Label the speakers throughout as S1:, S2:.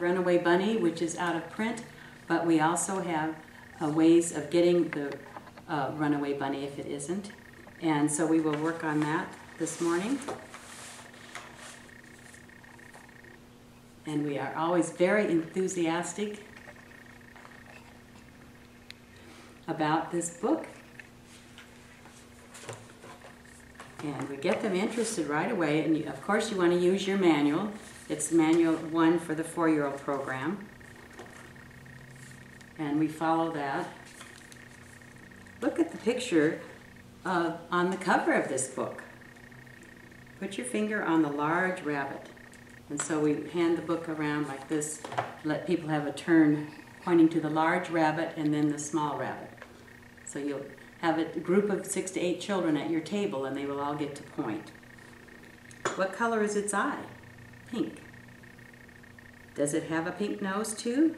S1: Runaway Bunny, which is out of print, but we also have uh, ways of getting the uh, Runaway Bunny if it isn't. And so we will work on that this morning. And we are always very enthusiastic about this book. And we get them interested right away. And you, of course, you want to use your manual. It's manual one for the four year old program. And we follow that. Look at the picture uh, on the cover of this book. Put your finger on the large rabbit. And so we hand the book around like this, let people have a turn pointing to the large rabbit and then the small rabbit. So you'll have a group of six to eight children at your table and they will all get to point. What color is its eye? Pink. Does it have a pink nose too?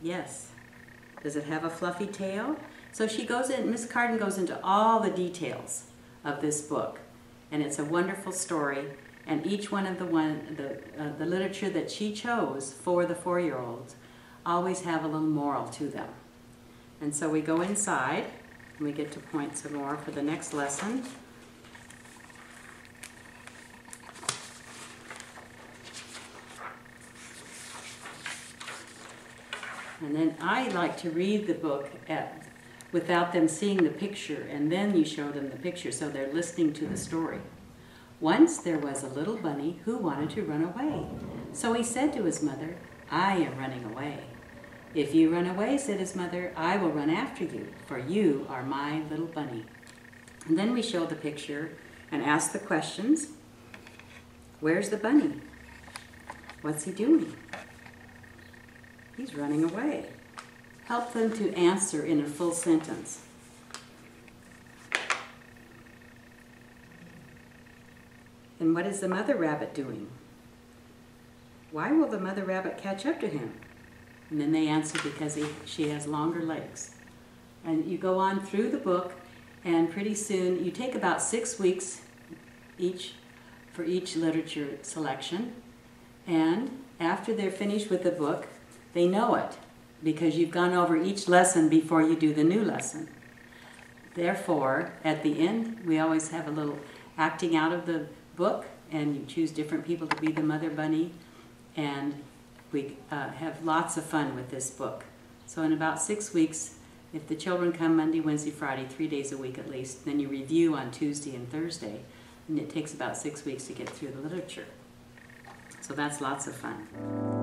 S1: Yes. Does it have a fluffy tail? So she goes in, Miss Carden goes into all the details of this book. And it's a wonderful story. And each one of the one the, uh, the literature that she chose for the four-year-olds always have a little moral to them. And so we go inside and we get to point some more for the next lesson. And then I like to read the book at, without them seeing the picture, and then you show them the picture so they're listening to the story. Once there was a little bunny who wanted to run away. So he said to his mother, I am running away. If you run away, said his mother, I will run after you, for you are my little bunny. And then we show the picture and ask the questions. Where's the bunny? What's he doing? He's running away. Help them to answer in a full sentence. And what is the mother rabbit doing? Why will the mother rabbit catch up to him? And then they answer because he, she has longer legs. And you go on through the book, and pretty soon you take about six weeks each for each literature selection. And after they're finished with the book, they know it because you've gone over each lesson before you do the new lesson. Therefore, at the end, we always have a little acting out of the book, and you choose different people to be the mother bunny, and we uh, have lots of fun with this book. So in about six weeks, if the children come Monday, Wednesday, Friday, three days a week at least, then you review on Tuesday and Thursday, and it takes about six weeks to get through the literature. So that's lots of fun.